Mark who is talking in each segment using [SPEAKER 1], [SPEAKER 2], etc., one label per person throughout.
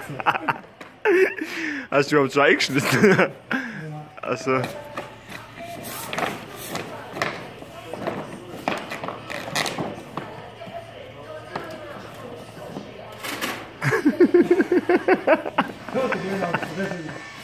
[SPEAKER 1] Hast du überhaupt schon eingeschnitten? Also.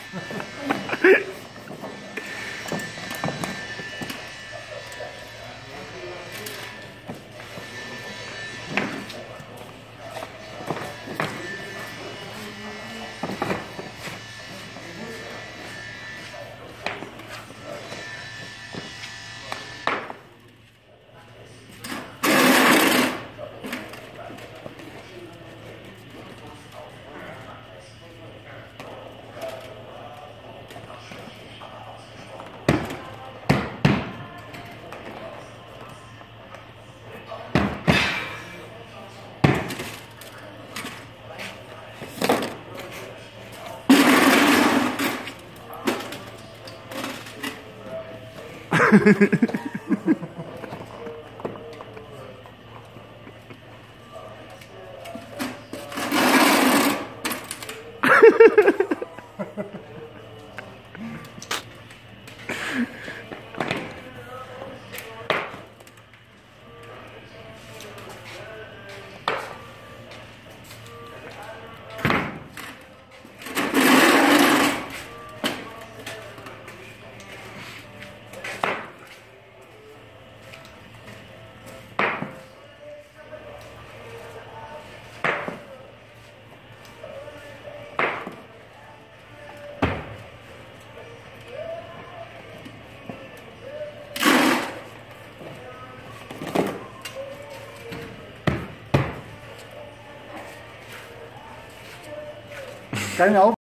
[SPEAKER 2] Ha ha ha. Carnaval